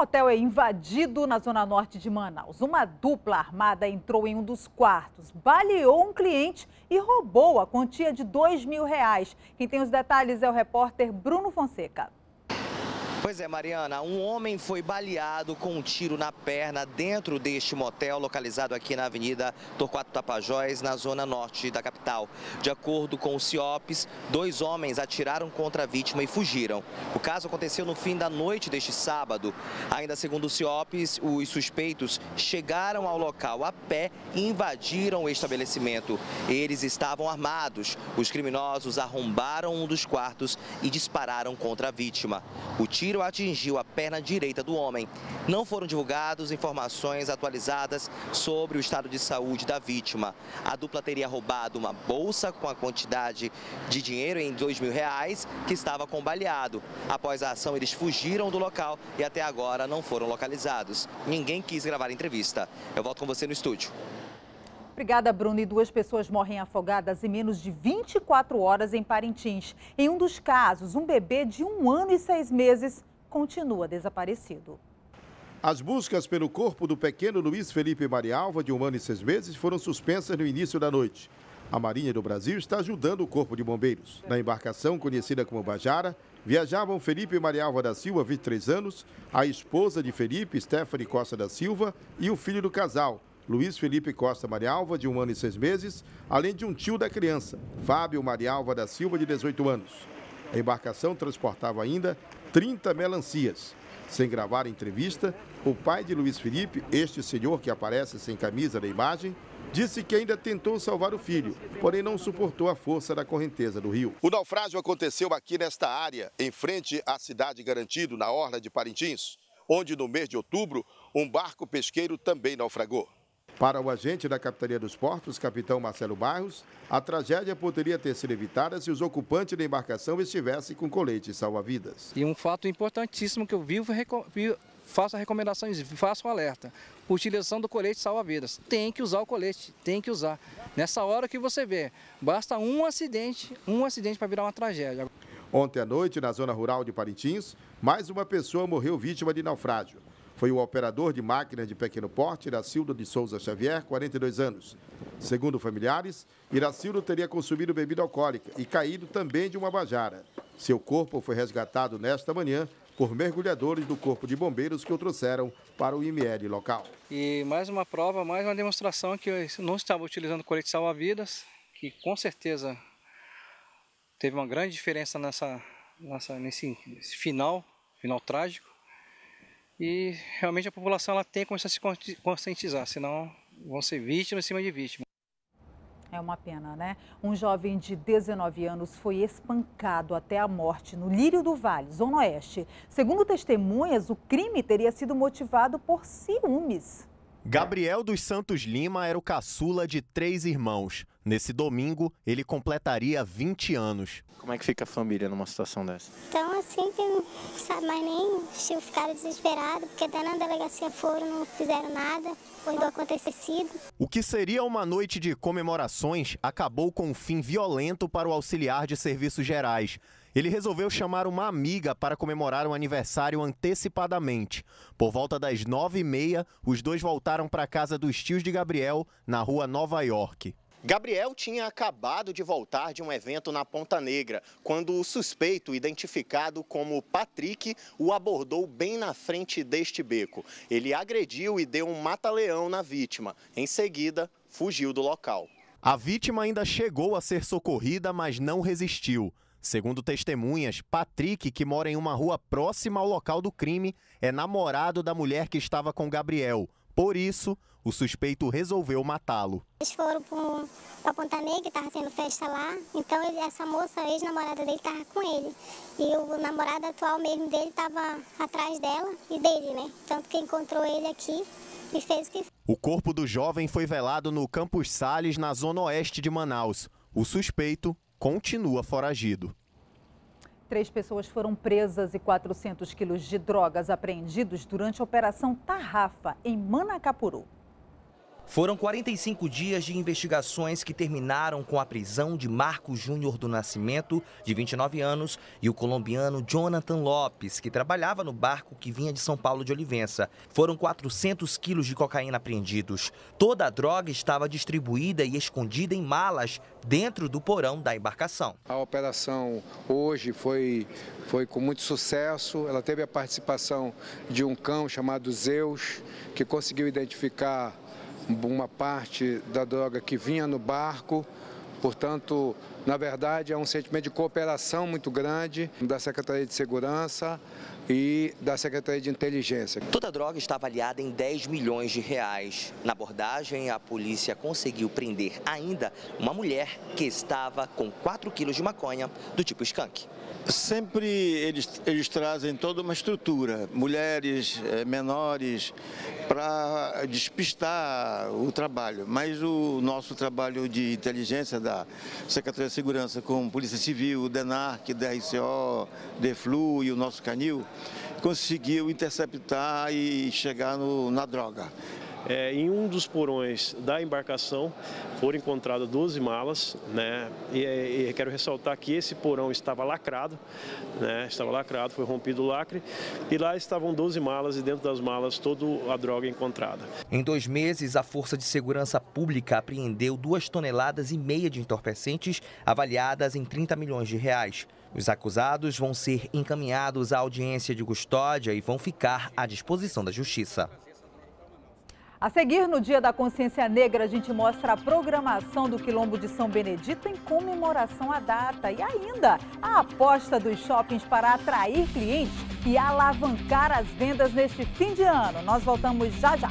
motel é invadido na zona norte de Manaus. Uma dupla armada entrou em um dos quartos, baleou um cliente e roubou a quantia de dois mil reais. Quem tem os detalhes é o repórter Bruno Fonseca. Pois é, Mariana, um homem foi baleado com um tiro na perna dentro deste motel localizado aqui na Avenida Torquato Tapajós, na zona norte da capital. De acordo com o CIOPS, dois homens atiraram contra a vítima e fugiram. O caso aconteceu no fim da noite deste sábado. Ainda segundo o CIOPS, os suspeitos chegaram ao local a pé e invadiram o estabelecimento. Eles estavam armados. Os criminosos arrombaram um dos quartos e dispararam contra a vítima. O tiro tiro atingiu a perna direita do homem. Não foram divulgadas informações atualizadas sobre o estado de saúde da vítima. A dupla teria roubado uma bolsa com a quantidade de dinheiro em dois mil reais que estava combaleado. Após a ação, eles fugiram do local e até agora não foram localizados. Ninguém quis gravar a entrevista. Eu volto com você no estúdio. Obrigada, Bruno. E duas pessoas morrem afogadas em menos de 24 horas em Parintins. Em um dos casos, um bebê de um ano e seis meses continua desaparecido. As buscas pelo corpo do pequeno Luiz Felipe Marialva, de um ano e seis meses, foram suspensas no início da noite. A Marinha do Brasil está ajudando o Corpo de Bombeiros. Na embarcação, conhecida como Bajara, viajavam Felipe Marialva da Silva, 23 anos, a esposa de Felipe, Stephanie Costa da Silva, e o filho do casal, Luiz Felipe Costa Marialva, de um ano e seis meses, além de um tio da criança, Fábio Marialva da Silva, de 18 anos. A embarcação transportava ainda 30 melancias. Sem gravar entrevista, o pai de Luiz Felipe, este senhor que aparece sem camisa na imagem, disse que ainda tentou salvar o filho, porém não suportou a força da correnteza do rio. O naufrágio aconteceu aqui nesta área, em frente à cidade Garantido, na orla de Parintins, onde no mês de outubro um barco pesqueiro também naufragou. Para o agente da Capitania dos Portos, capitão Marcelo Barros, a tragédia poderia ter sido evitada se os ocupantes da embarcação estivessem com colete salva-vidas. E um fato importantíssimo que eu vivo, faço recomendações, faço um alerta. Utilização do colete salva-vidas. Tem que usar o colete, tem que usar. Nessa hora que você vê, basta um acidente, um acidente para virar uma tragédia. Ontem à noite, na zona rural de Parintins, mais uma pessoa morreu vítima de naufrágio foi o operador de máquinas de pequeno porte, Iracildo de Souza Xavier, 42 anos. Segundo familiares, Iracildo teria consumido bebida alcoólica e caído também de uma bajara. Seu corpo foi resgatado nesta manhã por mergulhadores do Corpo de Bombeiros que o trouxeram para o IML local. E mais uma prova, mais uma demonstração que não estava utilizando colete salva-vidas, que com certeza teve uma grande diferença nessa, nessa, nesse, nesse final, final trágico. E realmente a população ela tem que começar a se conscientizar, senão vão ser vítimas em cima de vítimas. É uma pena, né? Um jovem de 19 anos foi espancado até a morte no Lírio do Vale, Zona Oeste. Segundo testemunhas, o crime teria sido motivado por ciúmes. Gabriel dos Santos Lima era o caçula de três irmãos. Nesse domingo, ele completaria 20 anos. Como é que fica a família numa situação dessa? Então, assim, que não sabe mais nem, os tios ficaram desesperados, porque até na delegacia foram, não fizeram nada, foi do acontecido. O que seria uma noite de comemorações acabou com um fim violento para o auxiliar de serviços gerais. Ele resolveu chamar uma amiga para comemorar o aniversário antecipadamente. Por volta das nove e meia, os dois voltaram para a casa dos tios de Gabriel, na rua Nova York. Gabriel tinha acabado de voltar de um evento na Ponta Negra, quando o suspeito, identificado como Patrick, o abordou bem na frente deste beco. Ele agrediu e deu um mata-leão na vítima. Em seguida, fugiu do local. A vítima ainda chegou a ser socorrida, mas não resistiu. Segundo testemunhas, Patrick, que mora em uma rua próxima ao local do crime, é namorado da mulher que estava com Gabriel. Por isso, o suspeito resolveu matá-lo. Eles foram para Ponta Negra, estava sendo festa lá, então ele, essa moça, ex-namorada dele, estava com ele. E o namorado atual mesmo dele estava atrás dela e dele, né? Tanto que encontrou ele aqui e fez o que O corpo do jovem foi velado no Campos Sales, na zona oeste de Manaus. O suspeito continua foragido. Três pessoas foram presas e 400 quilos de drogas apreendidos durante a Operação Tarrafa, em Manacapuru. Foram 45 dias de investigações que terminaram com a prisão de Marco Júnior do Nascimento, de 29 anos, e o colombiano Jonathan Lopes, que trabalhava no barco que vinha de São Paulo de Olivença. Foram 400 quilos de cocaína apreendidos. Toda a droga estava distribuída e escondida em malas dentro do porão da embarcação. A operação hoje foi, foi com muito sucesso. Ela teve a participação de um cão chamado Zeus, que conseguiu identificar uma parte da droga que vinha no barco. Portanto, na verdade, é um sentimento de cooperação muito grande da Secretaria de Segurança e da Secretaria de Inteligência. Toda a droga está avaliada em 10 milhões de reais. Na abordagem, a polícia conseguiu prender ainda uma mulher que estava com 4 quilos de maconha do tipo skunk. Sempre eles, eles trazem toda uma estrutura, mulheres, eh, menores, para despistar o trabalho. Mas o nosso trabalho de inteligência da Secretaria de Segurança com Polícia Civil, o DENARC, DRCO, DEFLU e o nosso Canil, conseguiu interceptar e chegar no, na droga. É, em um dos porões da embarcação foram encontradas 12 malas, né? E, e, quero ressaltar que esse porão estava lacrado, né? Estava lacrado, foi rompido o lacre e lá estavam 12 malas e dentro das malas toda a droga encontrada. Em dois meses, a Força de Segurança Pública apreendeu duas toneladas e meia de entorpecentes avaliadas em 30 milhões de reais. Os acusados vão ser encaminhados à audiência de custódia e vão ficar à disposição da Justiça. A seguir, no Dia da Consciência Negra, a gente mostra a programação do Quilombo de São Benedito em comemoração à data e ainda a aposta dos shoppings para atrair clientes e alavancar as vendas neste fim de ano. Nós voltamos já já.